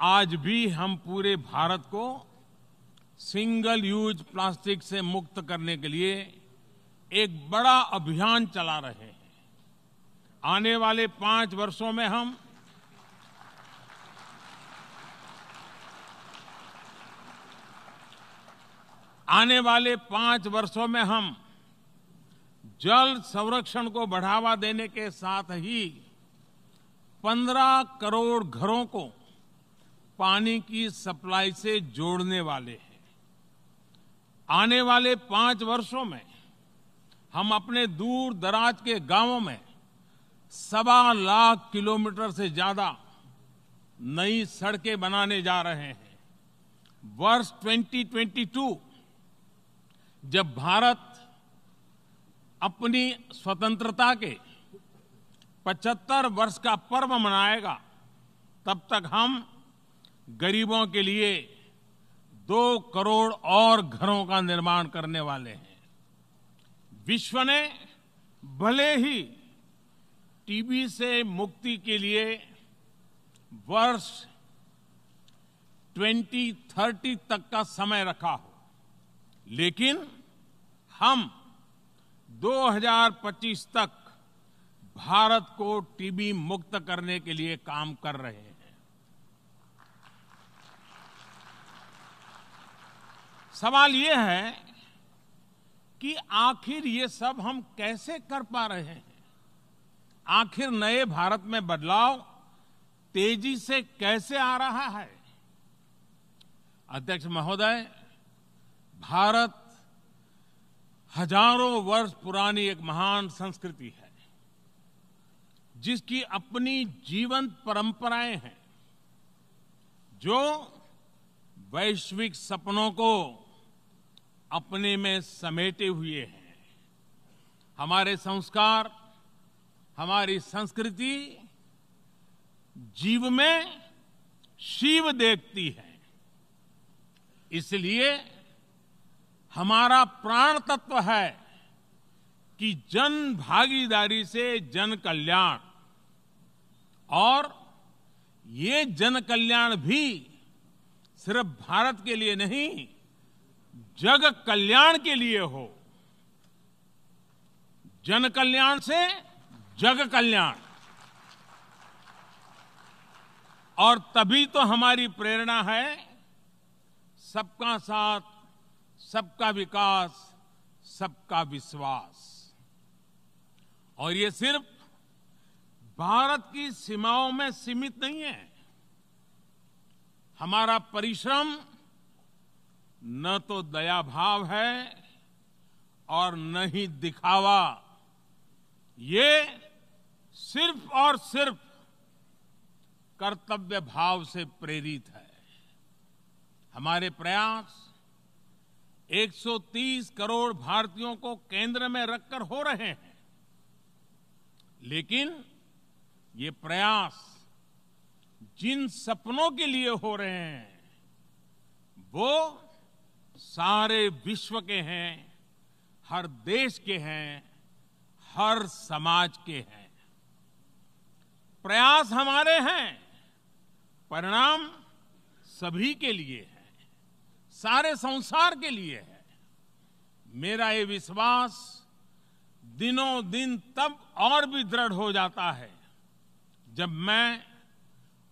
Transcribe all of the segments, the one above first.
आज भी हम पूरे भारत को सिंगल यूज़ प्लास्टिक से मुक्त करने के लिए एक बड़ा अभियान चला रहे हैं। आने वाले पाँच वर्षों में हम आने वाले पाँच वर्षों में हम जल संरक्षण को बढ़ावा देने के साथ ही पंद्रह करोड़ घरों को पानी की सप्लाई से जोड़ने वाले हैं। आने वाले पाँच वर्षों में हम अपने दूर दराज के गाँवों में सवा लाख किलोमीटर से ज़्यादा नई सड़कें बनाने जा रहे हैं। वर्ष 2022 जब भारत अपनी स्वतंत्रता के 75 वर्ष का पर्व मनाएगा, तब तक हम गरीबों के लिए दो करोड़ और घरों का निर्माण करने वाले हैं। विश्व ने भले ही टीबी से मुक्ति के लिए वर्ष 2030 तक का समय रखा हो, लेकिन हम 2025 तक भारत को टीबी मुक्त करने के लिए काम कर रहे हैं। सवाल ये है कि आखिर ये सब हम कैसे कर पा रहे हैं? आखिर नए भारत में बदलाव तेज़ी से कैसे आ रहा है? अध्यक्ष महोदय, भारत हज़ारों वर्ष पुरानी एक महान संस्कृति है, जिसकी अपनी जीवंत परंपराएँ हैं, जो वैश्विक सपनों को अपने में समेटे हुए हैं। हमारे संस्कार, हमारी संस्कृति जीव में शिव देखती है। इसलिए हमारा प्राण तत्व है कि जन भागीदारी से जन कल्याण, और ये जन कल्याण भी सिर्फ़ भारत के लिए नहीं जग कल्याण के लिए हो। जन कल्याण से जग कल्याण। और तभी तो हमारी प्रेरणा है, सबका साथ, सबका विकास, सबका विश्वास। और ये सिर्फ़ भारत की सीमाओं में सीमित नहीं है। हमारा परिश्रम न तो दया भाव है और न ही दिखावा। ये सिर्फ़ और सिर्फ़ कर्तव्य भाव से प्रेरित है। हमारे प्रयास 130 करोड़ भारतीयों को केंद्र में रखकर हो रहे हैं। लेकिन ये प्रयास जिन सपनों के लिए हो रहे हैं, वो सारे विश्व के हैं, हर देश के हैं, हर समाज के हैं। प्रयास हमारे हैं, परिणाम सभी के लिए है, सारे संसार के लिए है। मेरा ये विश्वास दिनों दिन तब और भी दृढ़ हो जाता है, जब मैं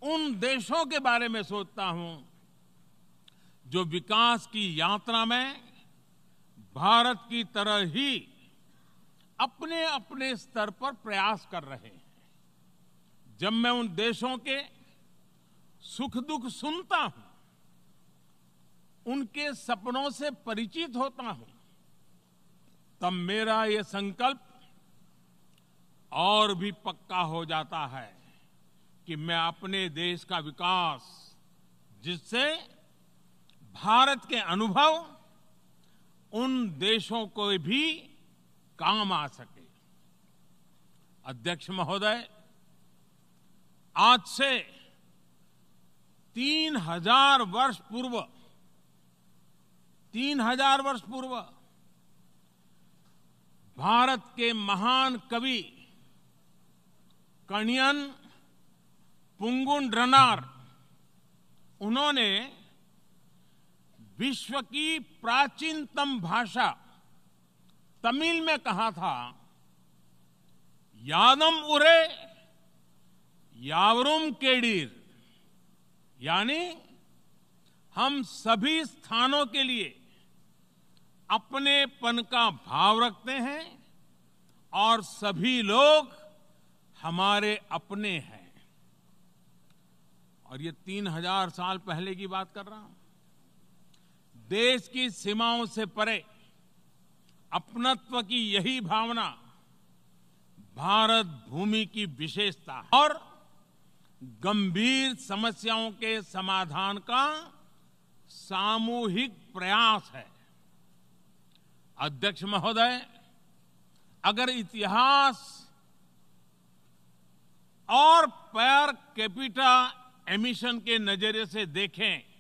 उन देशों के बारे में सोचता हूँ जो विकास की यात्रा में भारत की तरह ही अपने अपने स्तर पर प्रयास कर रहे हैं। जब मैं उन देशों के सुख दुख सुनता हूँ, उनके सपनों से परिचित होता हूँ, तब मेरा ये संकल्प और भी पक्का हो जाता है कि मैं अपने देश का विकास, जिससे भारत के अनुभव उन देशों को भी काम आ सके। अध्यक्ष महोदय, आज से तीन हज़ार वर्ष पूर्व, तीन हज़ार वर्ष पूर्व भारत के महान कवि कणियन पुंगुन ड्रनार उन्होंने विश्व की प्राचीनतम भाषा तमिल में कहा था यादम उरे, यावरुम केडीर। यानी हम सभी स्थानों के लिए अपनेपन का भाव रखते हैं और सभी लोग हमारे अपने हैं। और ये तीन हज़ार साल पहले की बात कर रहा हूँ। देश की सीमाओं से परे अपनत्व की यही भावना भारत भूमि की विशेषता है। और गंभीर समस्याओं के समाधान का सामूहिक प्रयास है। अध्यक्ष महोदय, अगर इतिहास और पर कैपिटा एमिशन के नज़रिए से देखें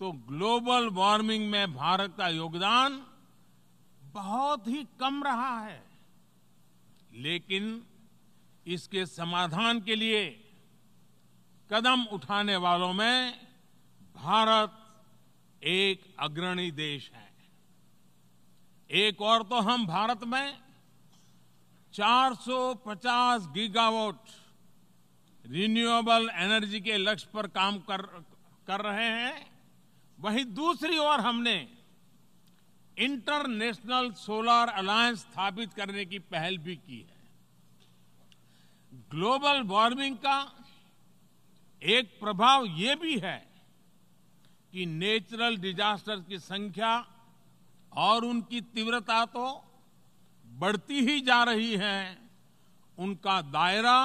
तो ग्लोबल वार्मिंग में भारत का योगदान बहुत ही कम रहा है। लेकिन इसके समाधान के लिए कदम उठाने वालों में भारत एक अग्रणी देश है। एक और तो हम भारत में 450 गीगावाट रिन्यूएबल एनर्जी के लक्ष्य पर काम कर कर रहे हैं। वहीं दूसरी ओर हमने इंटरनेशनल सोलर अलायंस स्थापित करने की पहल भी की है। ग्लोबल वार्मिंग का एक प्रभाव ये भी है कि नेचुरल डिजास्टर की संख्या और उनकी तीव्रता तो बढ़ती ही जा रही है। उनका दायरा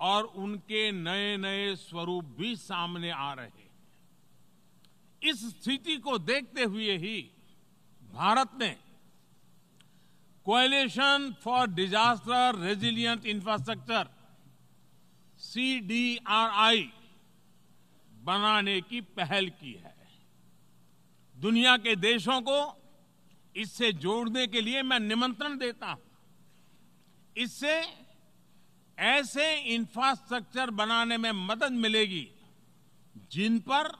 और उनके नए नए स्वरूप भी सामने आ रहे हैं इस स्थिति को देखते हुए ही भारत ने coalition for disaster resilient infrastructure CDRI बनाने की पहल की है। दुनिया के देशों को इससे जोड़ने के लिए मैं निमंत्रण देता हूँ। इससे ऐसे इंफ्रास्ट्रक्चर बनाने में मदद मिलेगी जिन पर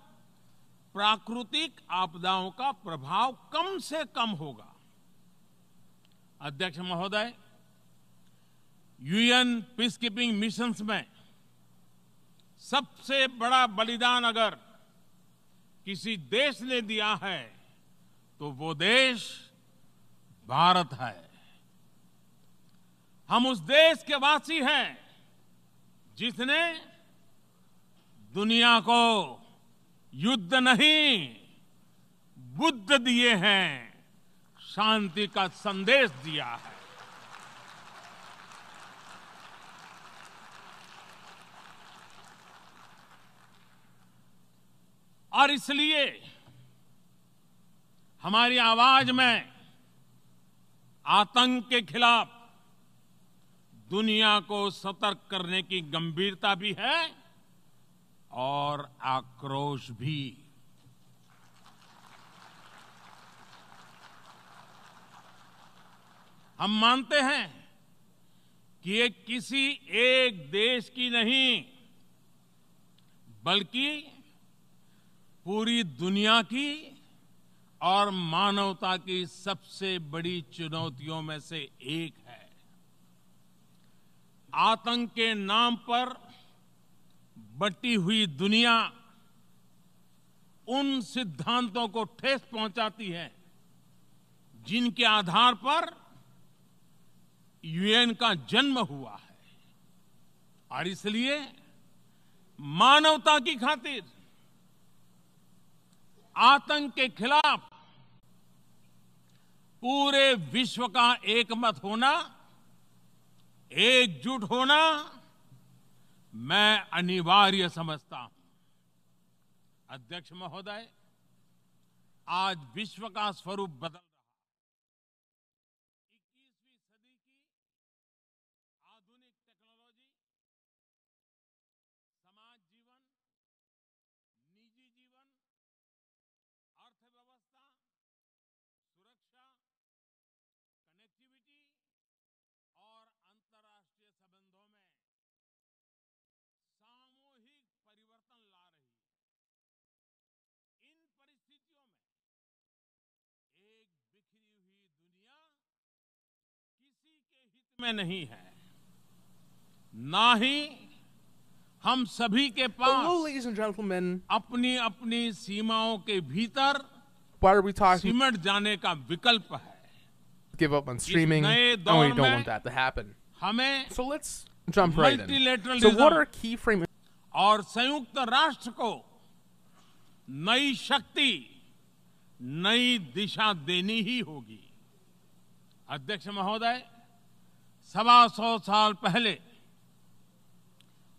प्राकृतिक आपदाओं का प्रभाव कम से कम होगा। अध्यक्ष महोदय, यूएन पीस कीपिंग मिशंस में सबसे बड़ा बलिदान अगर किसी देश ने दिया है तो वो देश भारत है। हम उस देश के वासी हैं जिसने दुनिया को युद्ध नहीं, बुद्ध दिए हैं, शांति का संदेश दिया है। और इसलिए हमारी आवाज़ में आतंक के खिलाफ दुनिया को सतर्क करने की गंभीरता भी है और आक्रोश भी। हम मानते हैं कि ये किसी एक देश की नहीं, बल्कि पूरी दुनिया की और मानवता की सबसे बड़ी चुनौतियों में से एक है। आतंक के नाम पर बटी हुई दुनिया उन सिद्धांतों को ठेस पहुंचाती है, जिनके आधार पर यूएन का जन्म हुआ है। और इसलिए मानवता की खातिर आतंक के खिलाफ पूरे विश्व का एकमत होना, एकजुट होना मैं अनिवार्य समझता हूँ। अध्यक्ष महोदय आज विश्व का स्वरूप बदल में नहीं है ना ही हम सभी के पास अपनी अपनी सीमाओं के भीतर सिमट जाने का विकल्प है give up on streaming? And we don't want that to happen. हमें So let's jump right in. So what are key frame और संयुक्त राष्ट्र को नई शक्ति नई दिशा देनी ही होगी अध्यक्ष महोदय सवा सौ साल पहले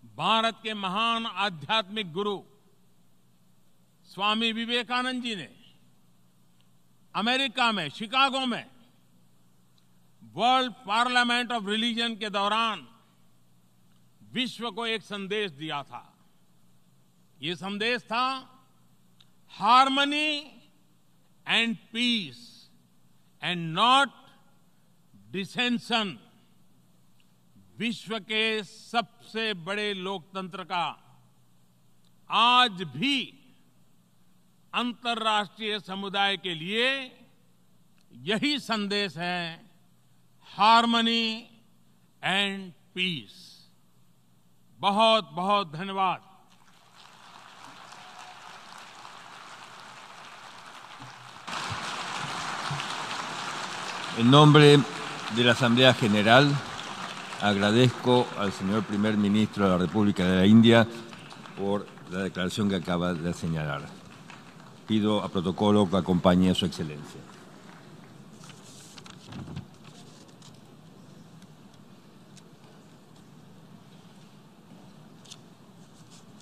भारत के महान आध्यात्मिक गुरु स्वामी विवेकानंद जी ने अमेरिका में, शिकागो में, वर्ल्ड पार्लियामेंट ऑफ़ रिलीजन के दौरान विश्व को एक संदेश दिया था। ये संदेश था, harmony and peace and not dissension. विश्व के सबसे बड़े लोकतंत्र का आज भी अंतर्राष्ट्रीय समुदाय के लिए यही संदेश है हार्मनी एंड पीस। बहुत बहुत धन्यवाद। En nombre de la Asamblea General, agradezco al señor primer ministro de la República de la India por la declaración que acaba de señalar. Pido a protocolo que acompañe a su excelencia.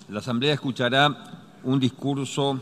La Asamblea escuchará un discurso